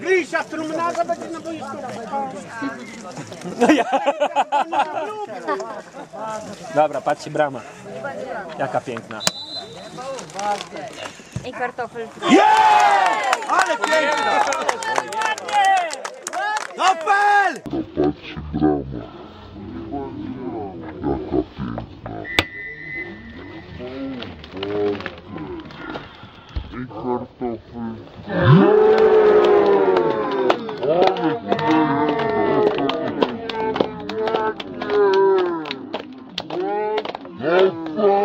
Grysia trumnaga będzie na boisku. Dobra, patrzcie brama. Jaka piękna. I kartofel. Ale piękna! Opel! I kartofel. Opa!